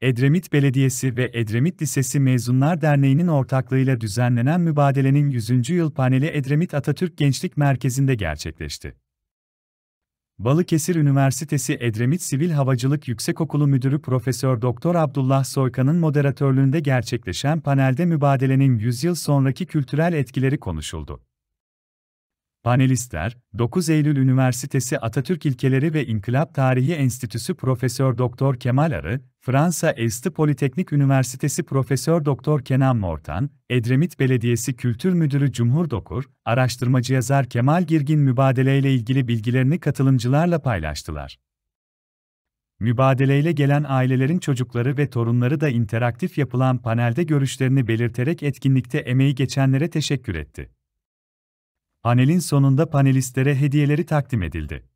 Edremit Belediyesi ve Edremit Lisesi Mezunlar Derneği'nin ortaklığıyla düzenlenen mübadelenin 100. yıl paneli Edremit Atatürk Gençlik Merkezi'nde gerçekleşti. Balıkesir Üniversitesi Edremit Sivil Havacılık Yüksekokulu Müdürü Profesör Doktor Abdullah Soykan'ın moderatörlüğünde gerçekleşen panelde mübadelenin 100 yıl sonraki kültürel etkileri konuşuldu. Panelistler, 9 Eylül Üniversitesi Atatürk İlkeleri ve İnkılap Tarihi Enstitüsü Profesör Doktor Kemal Arı, Fransa Esti Politeknik Üniversitesi Profesör Doktor Kenan Mortan, Edremit Belediyesi Kültür Müdürü Cumhur Dokur, araştırmacı yazar Kemal Girgin mübadeleyle ilgili bilgilerini katılımcılarla paylaştılar. Mübadeleyle gelen ailelerin çocukları ve torunları da interaktif yapılan panelde görüşlerini belirterek etkinlikte emeği geçenlere teşekkür etti. Panelin sonunda panelistlere hediyeleri takdim edildi.